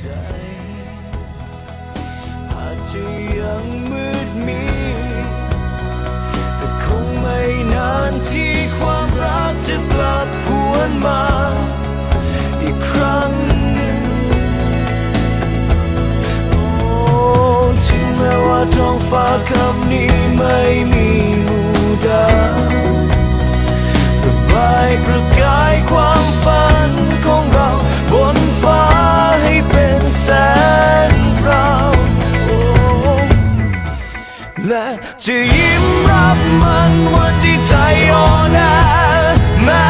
ใจ อาจจะยังมืดมิดแต่คงไม่นานที่ความรักจะกลับหวนมา อีกครั้งหนึ่งโอ้ถึงแม้ว่าท้องฟ้าคำนี้ไม่มี และจะยิ้มรับมันวันที่ใจอ่อนแอแม้